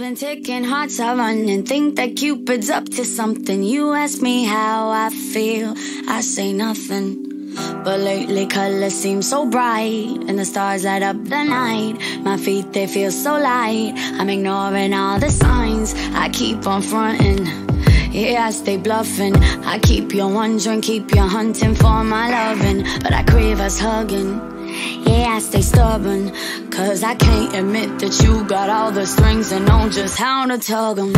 ticking, hearts are running. Think that Cupid's up to something. You ask me how I feel, I say nothing. But lately colors seem so bright And the stars light up the night My feet, they feel so light I'm ignoring all the signs I keep on fronting yeah, I stay bluffing I keep you wondering, keep you hunting for my loving But I crave us hugging Yeah, I stay stubborn Cause I can't admit that you got all the strings And know just how to tug them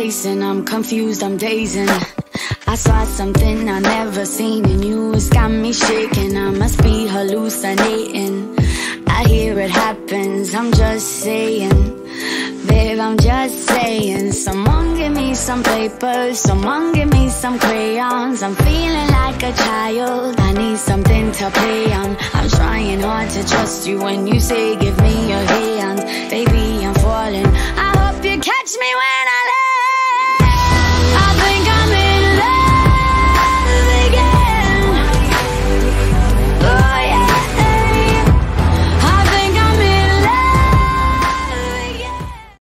pacing, I'm confused, I'm dazing. I saw something I never seen in you, it's got me shaking I must be hallucinating. I hear it happens, I'm just saying. Babe, I'm just saying. Someone give me some paper Someone give me some crayons. I'm feeling like a child I need something to play on. I'm trying hard to trust you When you say give me your hand. Baby,